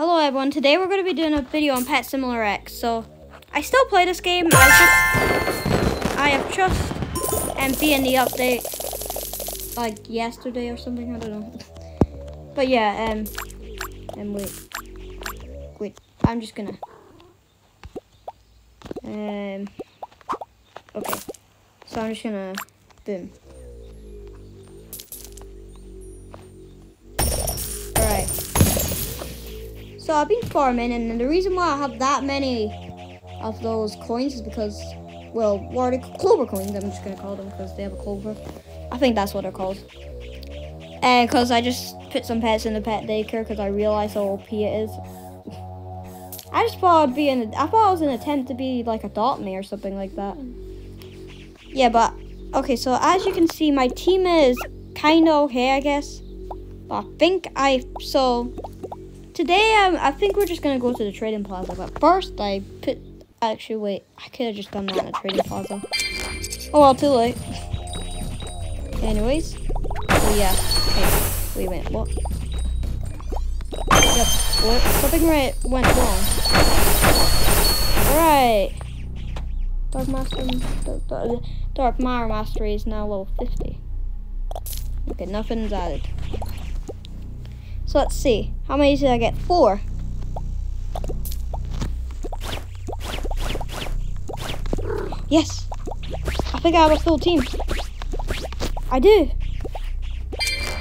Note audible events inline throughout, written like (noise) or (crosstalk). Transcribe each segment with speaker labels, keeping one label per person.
Speaker 1: Hello everyone, today we're going to be doing a video on Pet Simulator X. So, I still play this game, I just, I have just um, been the update, like yesterday or something, I don't know. (laughs) But yeah, um, and wait, wait, I'm just gonna, um, okay, so I'm just gonna, boom. So I've been farming, and the reason why I have that many of those coins is because, well, what are they clover coins? I'm just gonna call them because they have a clover. I think that's what they're called. And because I just put some pets in the pet daycare because I realized how OP it is. (laughs) I just thought I'd be in. I thought it was an attempt to be like adopt me or something like that. Yeah, but okay. So as you can see, my team is kind of okay, I guess. But I think I so today um, I think we're just gonna go to the trading plaza. But first I put actually wait I could have just done that in the trading plaza. Oh well, too late. Anyways, so yeah. A minute. What? Yep. What? Something right went wrong. All right. Dark Master, Dark, Dark Mastery is now level 50. Okay, nothing's added. So let's see. How many did I get? Four. Yes. I think I have a full team. I do.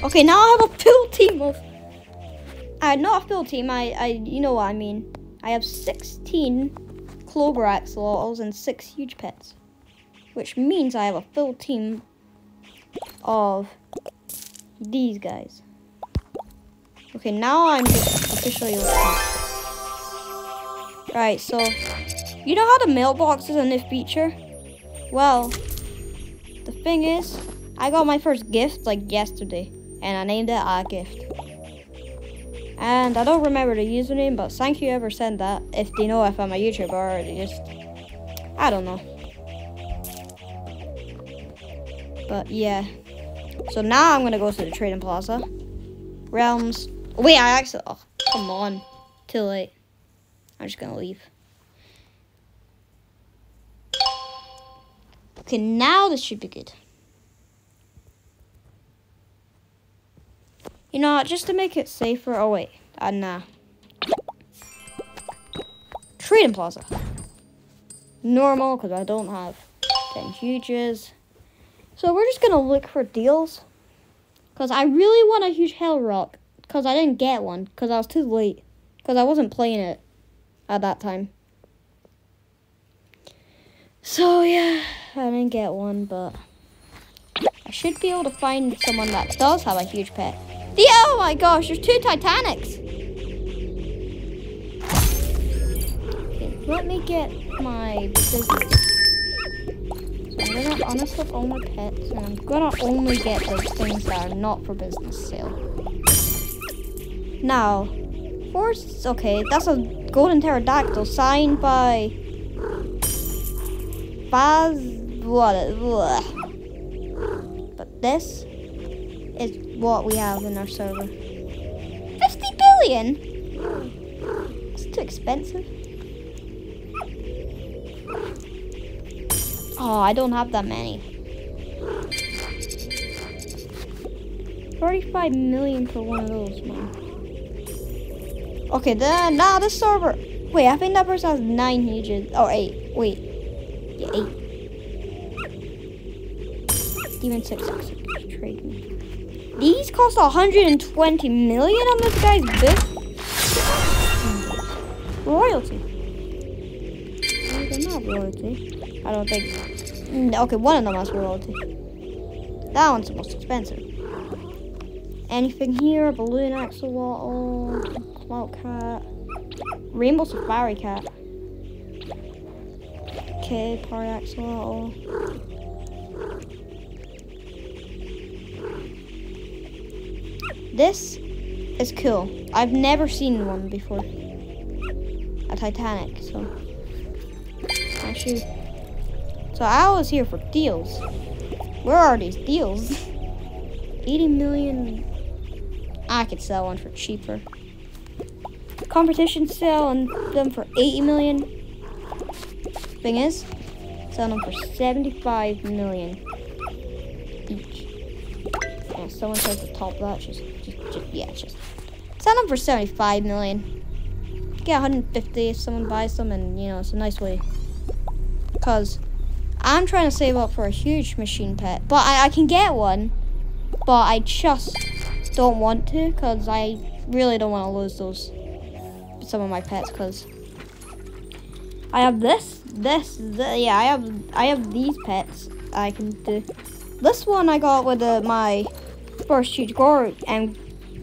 Speaker 1: Okay, now I have a full team of... Uh, not a full team. I, I, you know what I mean. I have 16 Clover Axolotls and 6 huge pets. Which means I have a full team of these guys. Okay, now I'm officially. Right, so you know how the mailbox is a new feature? Well, the thing is, I got my first gift like yesterday, and I named it a gift. And I don't remember the username, but thank you ever sent that. If they know if I'm a YouTuber or they just, I don't know. But yeah. So now I'm gonna go to the trading plaza. Realms. Wait, I actually. Oh, come on. Too late. I'm just gonna leave. Okay, now this should be good. You know, just to make it safer. Oh wait, uh, nah. Trading plaza. Normal, because I don't have 10 huges. So we're just gonna look for deals. Because I really want a huge hell rock. Because I didn't get one. Because I was too late. Because I wasn't playing it at that time. So yeah, I didn't get one, but I should be able to find someone that does have a huge pet. Yeah, oh my gosh, there's two Titanics. Let me get my business. I'm gonna unslip all my pets, and I'm gonna only get those things that are not for business sale. Now, force, okay, that's a golden pterodactyl signed by Baz, what, but this is what we have in our server. 50 billion? It's too expensive. Oh, I don't have that many. 45 million for one of those, man. Okay, then, now the server. Wait, I think that person has nine huges. Oh, eight. Wait. Yeah, eight. Demon six. Trade me. These cost 120 million on this guy's bid. Hmm. Royalty. They're not royalty. I don't think. Hmm, okay, one of them has royalty. That one's the most expensive. Anything here? Balloon axolotl, clout cat, rainbow safari cat. Okay, party axolotl. This is cool. I've never seen one before. A Titanic, so. Actually. So I was here for deals. Where are these deals? (laughs) 80 million. I could sell one for cheaper. Competition selling them for 80 million. Thing is, selling them for 75 million each. Yeah, someone tries to top that. Just, just, just yeah, just sell them for 75 million. Get 150 if someone buys them, and you know, it's a nice way. Cause I'm trying to save up for a huge machine pet, but I, I can get one, but I just don't want to, cause I really don't want to lose those some of my pets, cause I have this, this, yeah, I have I have these pets I can do. This one I got with uh, my first huge gar and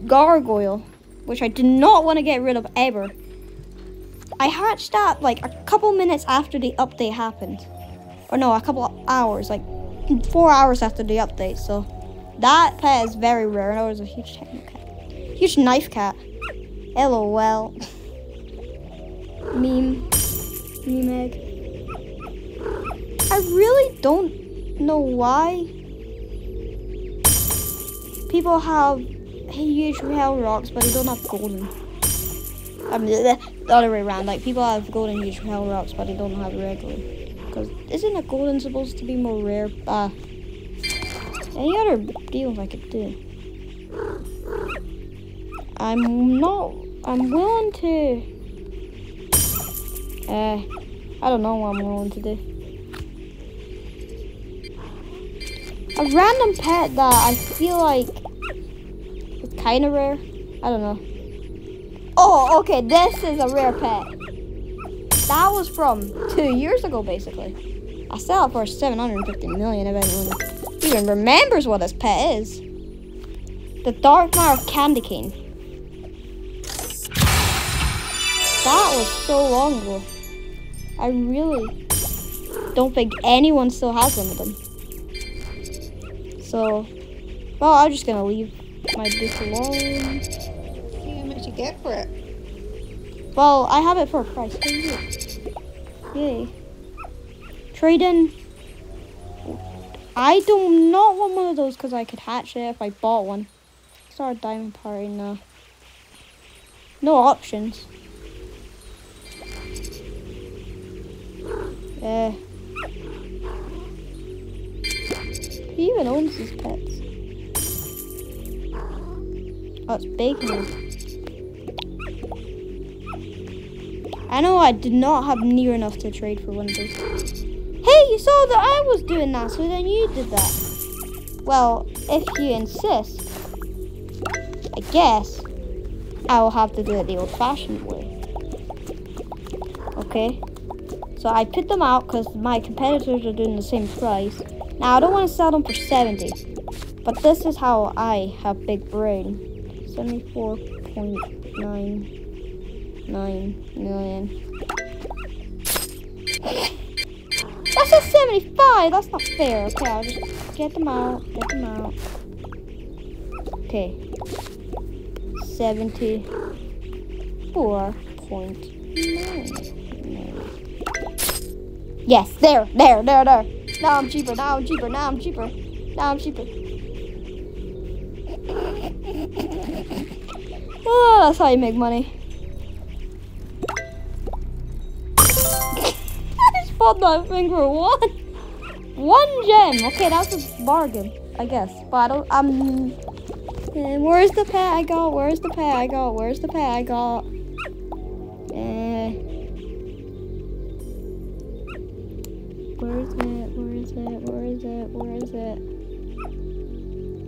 Speaker 1: gargoyle, which I did not want to get rid of ever. I hatched that like a couple minutes after the update happened. Or no, a couple hours, like four hours after the update. So that pet is very rare. It was a huge cat. Huge knife cat. LOL. (laughs) Meme. Meme egg. I really don't know why people have huge hell rocks, but they don't have golden. I mean, the, the other way around. Like, people have golden huge hell rocks, but they don't have regular. Because isn't a golden supposed to be more rare? Uh, any other deals I could do? I'm not. I'm willing to. Uh, I don't know what I'm willing to do. A random pet that I feel like is kind of rare. I don't know. Oh, okay, this is a rare pet. That was from two years ago, basically. I sell it for 750 million if anyone even remembers what this pet is. The Darkmire Candy Cane. That was so long ago. I really don't think anyone still has one of them. So, well, I'm just gonna leave my disc alone.
Speaker 2: See how much you get for it.
Speaker 1: Well, I have it for a price. Yay. Trading. I do not want one of those because I could hatch it if I bought one. Start a diamond party now. No options. Yeah. Who even owns these pets? Oh, it's bacon. I know I did not have near enough to trade for one of those. Hey, you saw that I was doing that, so then you did that. Well, if you insist, I guess I will have to do it the old-fashioned way. Okay? So I put them out because my competitors are doing the same price. Now, I don't want to sell them for 70. But this is how I have big brain. 74.9 nine million. (laughs) That's a 75. That's not fair. Okay, I'll just get them out. Get them out. Okay. 74.9. Yes, there, there, there, there. Now I'm cheaper, now I'm cheaper, now I'm cheaper. Now I'm cheaper. Oh, that's how you make money. (laughs) I just bought that thing for one. One gem. Okay, that's a bargain, I guess. But I don't, um, and where's the pet I got? Where's the pet I got? Where's the pet I got? Is it? Where is it? Where is it? Where is it?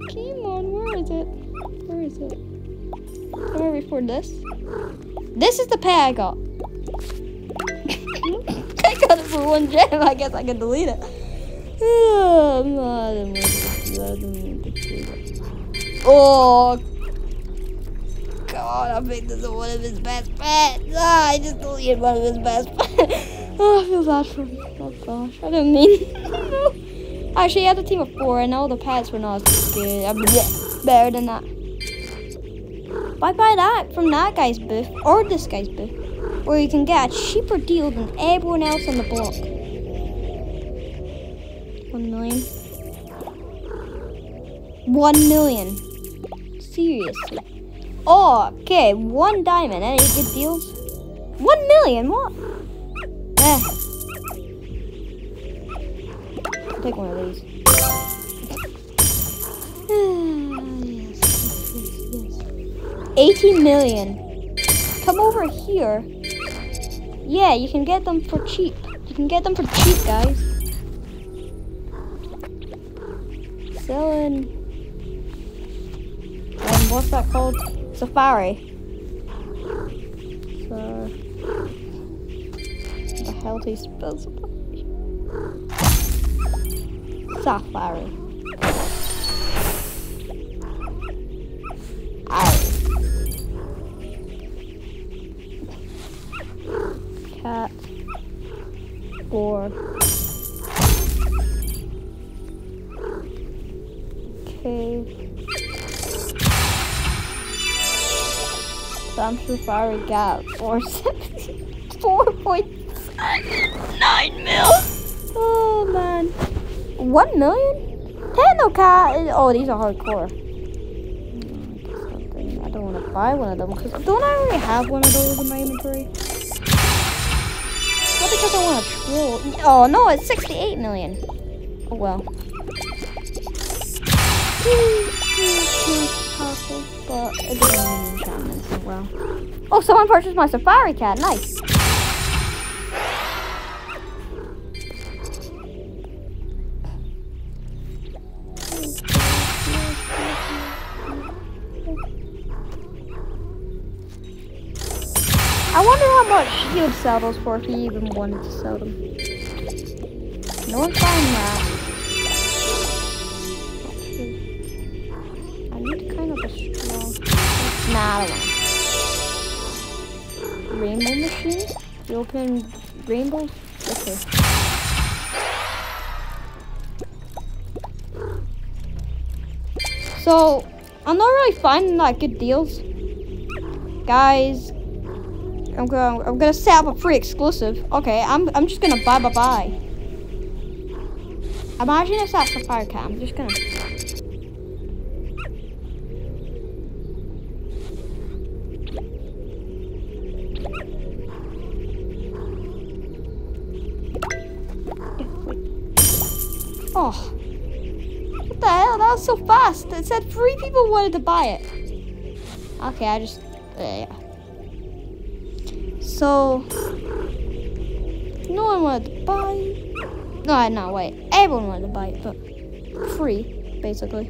Speaker 1: Come on, where is it? Where is it? Can I record this? This is the pet I got. (laughs) I got it for one gem. I guess I can delete it. Oh, God, I think this one of his best pets. Ah, I just deleted one of his best pets. (laughs) Oh, I feel bad for him. Gosh. I didn't mean. (laughs) Actually, he had a team of four, and all the pets were not as good. I'm better than that. Why buy that from that guy's booth or this guy's booth? where you can get a cheaper deal than everyone else on the block. One million. One million. Seriously. Oh, okay, one diamond. Any good deals? One million? What? Eh. Take one of these. (sighs) yes, yes, yes. 80 million. Come over here. Yeah, you can get them for cheap. You can get them for cheap, guys. Selling. Um, what's that called? Safari. So, the hell do you spell safari? Safari. Ow. Cat. Four. Okay. Some Safari got four four point nine mil. Oh man, one million? Techno cat. Oh, these are hardcore. I don't want to buy one of them because don't I already have one of those in my inventory? Not because I want to troll. Oh no, it's 68 million. Oh well. But as well. Oh, someone purchased my safari cat. Nice. I wonder how much he would sell those for if he even wanted to sell them. No one's buying that. I need kind of a strong. Nah, I don't want. Rainbow machine? You open rainbows? Okay. So, I'm not really finding that good deals. Guys, I'm gonna I'm gonna set up a free exclusive. Okay, I'm I'm just gonna buy bye bye. Imagine if that's a fire cam. I'm just gonna Oh. What the hell? That was so fast. It said three people wanted to buy it. Okay, I just uh, yeah. So, no one wanted to buy. No, no, wait. Everyone wanted to buy it, but free, basically.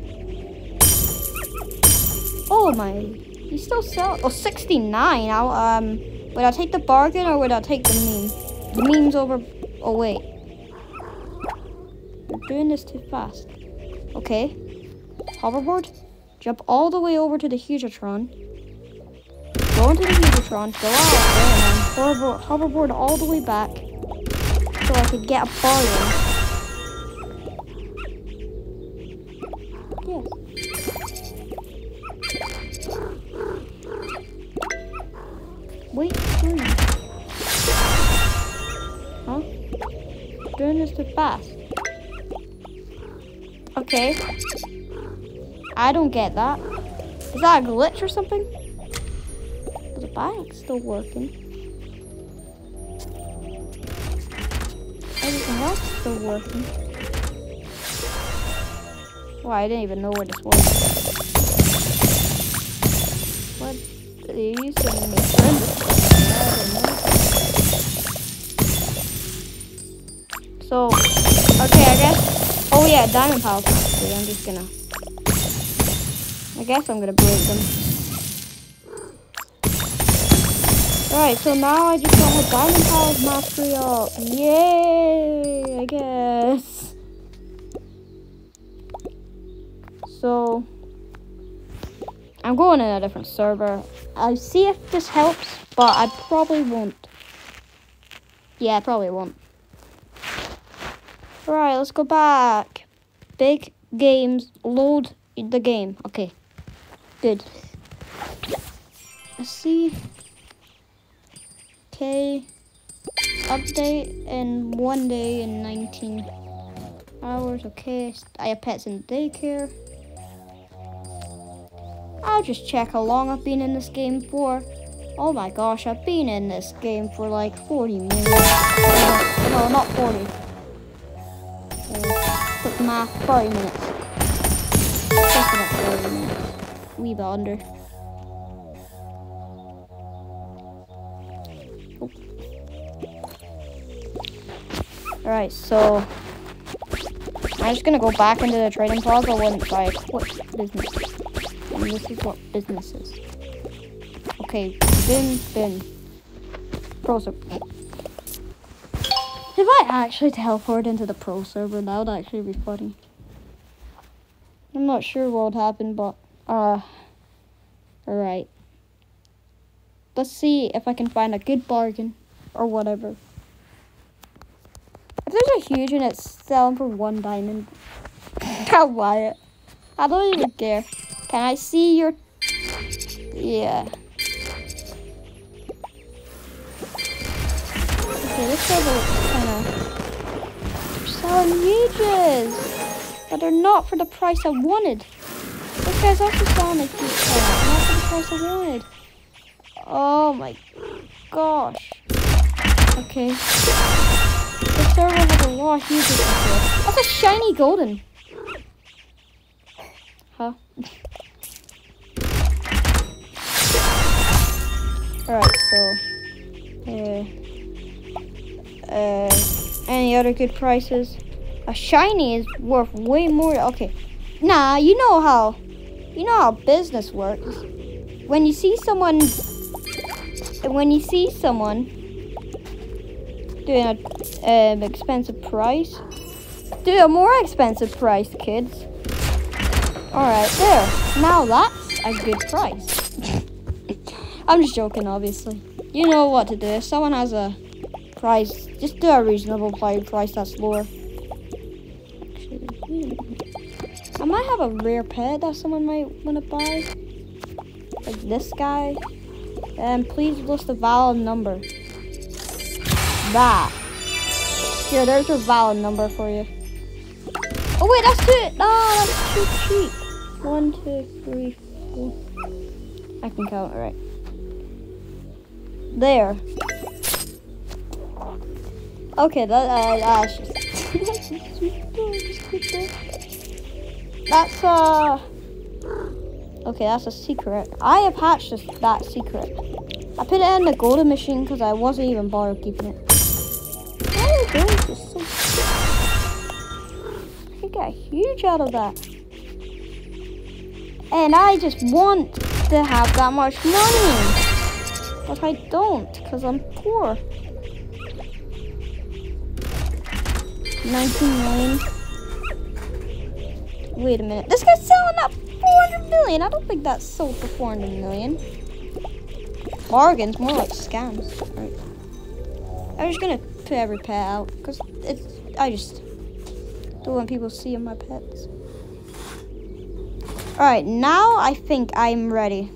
Speaker 1: Oh my, you still sell? Oh, 69. I'll, um, would I take the bargain or would I take the meme? The meme's over. Oh wait, you're doing this too fast. Okay, hoverboard. Jump all the way over to the Hugertron. Go into the Hugertron. Go out and hoverboard, all the way back so I could get a. Yes. Wait, three. Huh? Doing this too fast. Okay. I don't get that. Is that a glitch or something? Bike's still working. Everything else is still working. Well, I didn't even know where this was. What? Are you using me friends? So, okay, I guess. Oh yeah, diamond piles. I'm just gonna. I guess I'm gonna break them. Alright, so now I just got my diamond piles mastery up. Yay! I guess. So, I'm going in a different server. I'll see if this helps, but I probably won't. Yeah, I probably won't. Alright, let's go back. Big games, load the game. Okay, good. Let's see. Okay, update in one day in 19 hours. Okay, I have pets in daycare. I'll just check how long I've been in this game for. Oh my gosh, I've been in this game for like 40 minutes. No, no not 40. Uh, quick math, 40 minutes. About 40 minutes. Wee under. Alright, so I'm just gonna go back into the trading plaza buy a quick business. And this is what business is. Okay, bin, bin. Pro server. If I actually teleport into the pro server, that would actually be funny. I'm not sure what would happen, but, uh, alright. Let's see if I can find a good bargain or whatever. If there's a huge and it's selling for one diamond, (laughs) I'll buy it. I don't even care. Can I see your... Yeah. Okay, this server looks kind of... They're selling huges! But they're not for the price I wanted. This guy's also selling a huge not for the price I wanted. Oh my gosh. Okay. Has a lot of here. That's a shiny golden. Huh? Alright, so... Uh, uh, any other good prices? A shiny is worth way more. Okay. Nah, you know how... You know how business works. When you see someone... When you see someone doing an um, expensive price, do a more expensive price, kids. Alright, there. Now that's a good price. (laughs) I'm just joking, obviously. You know what to do. If someone has a price, just do a reasonable price that's lower. I might have a rare pet that someone might want to buy. Like this guy. And please list a valid number. That. Here, there's a valid number for you. Oh wait, that's too. No, that's too cheap. One, two, three, four. I can count right. There. Okay, that uh, that's just. (laughs) that's uh. Okay, that's a secret. I have hatched this, that secret. I put it in the golden machine because I wasn't even bothered keeping it. Those are so. I can get huge out of that. And I just want to have that much money. But I don't, because I'm poor. 19 million. Wait a minute. This guy's selling at 400 million. I don't think that's sold for 400 million. Bargains, more like scams. Right. I'm just gonna every pet out because it's. I just don't want people seeing my pets. All right, now I think I'm ready.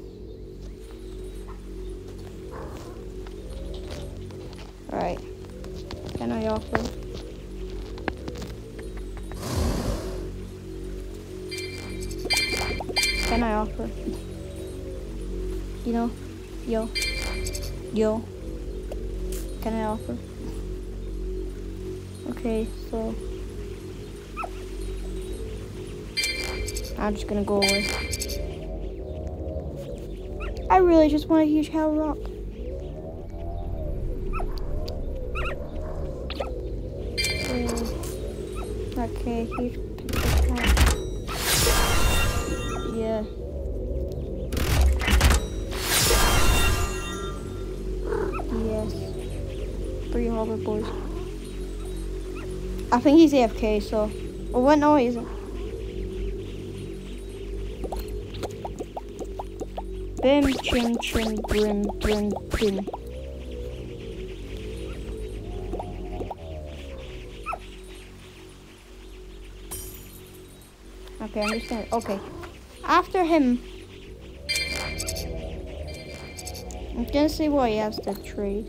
Speaker 1: All right. Can I offer? Can I offer? You know, yo, yo. Can I offer? Okay, so I'm just gonna go away. I really just want a huge hell rock. Mm. Okay, huge Yeah. Yes. Three hoverboards. I think he's AFK, so. Oh, what? No, he isn't. Bim, chin, chin, brim, brim, bim. Okay, just gonna, okay. After him, I'm gonna see what he has to trade.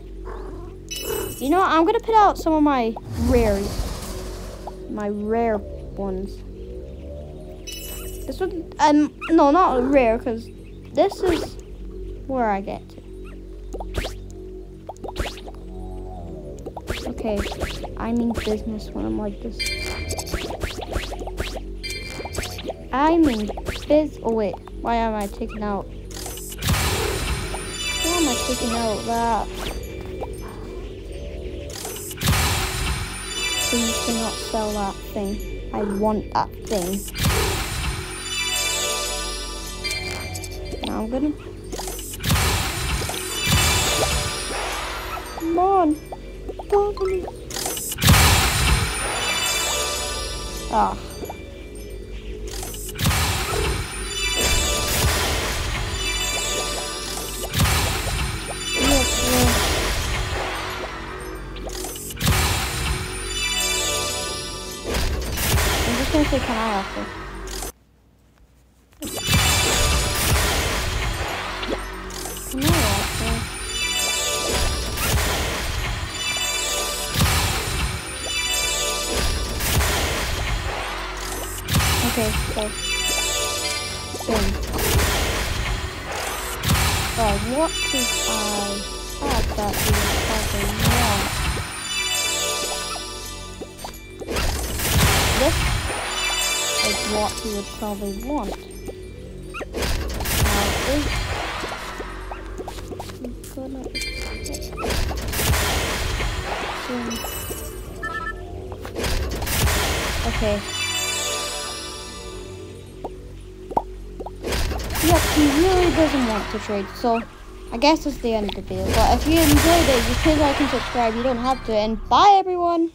Speaker 1: You know what, I'm gonna put out some of my rare, my rare ones. This one, um, no, not rare, because this is where I get to. Okay, I mean business when I'm like this. I mean biz. Oh wait, why am I taking out? Why am I taking out that? Do sell that thing. I want that thing. Now I'm gonna. Come on. Ah. Say can I after. Can I after? Okay, so boom. What if I add that to something what he would probably want. I'm gonna. Okay. Yep, he really doesn't want to trade, so I guess it's the end of the video. But if you enjoyed it, you could like and subscribe. You don't have to. And bye, everyone!